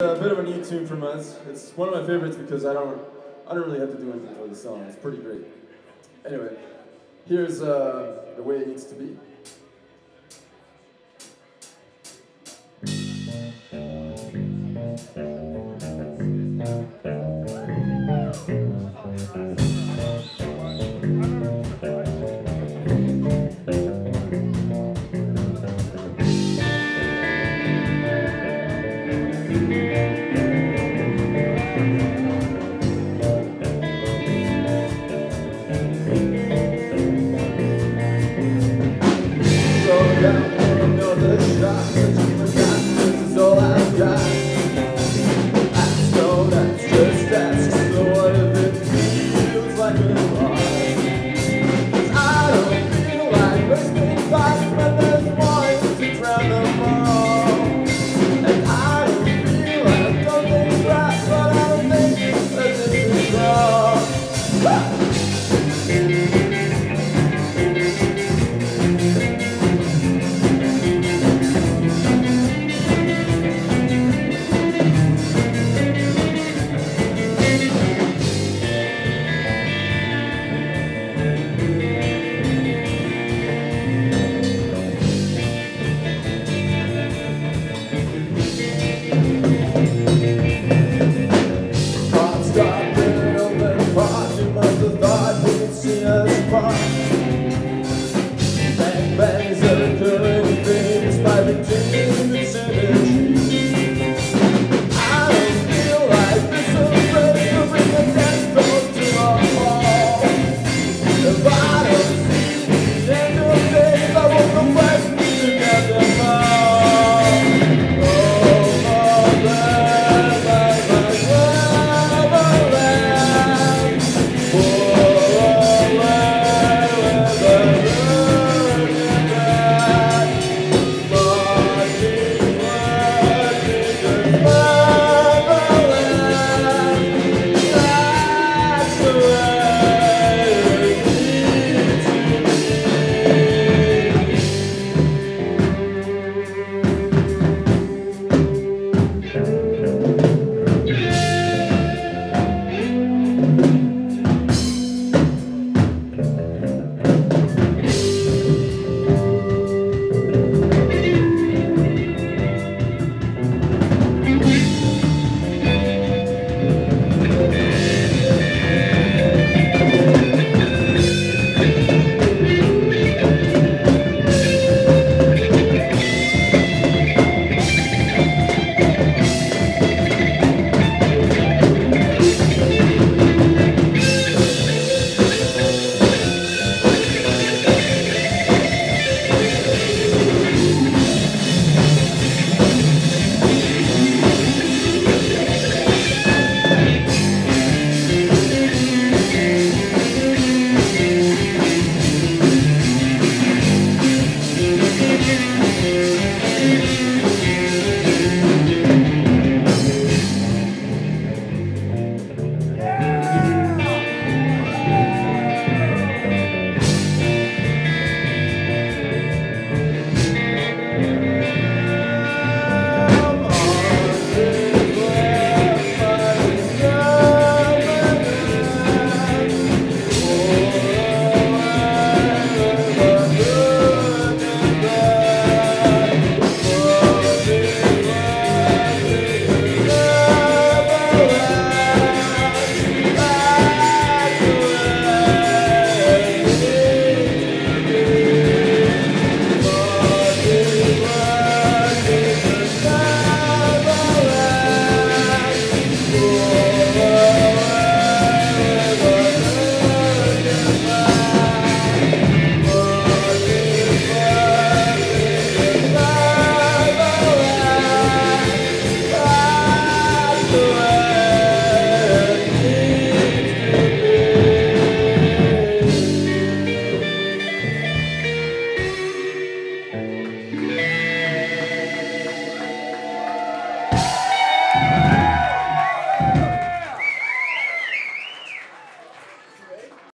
A bit of a new tune from us. It's one of my favorites because I don't, I don't really have to do anything for the song. It's pretty great. Anyway, here's uh, the way it needs to be.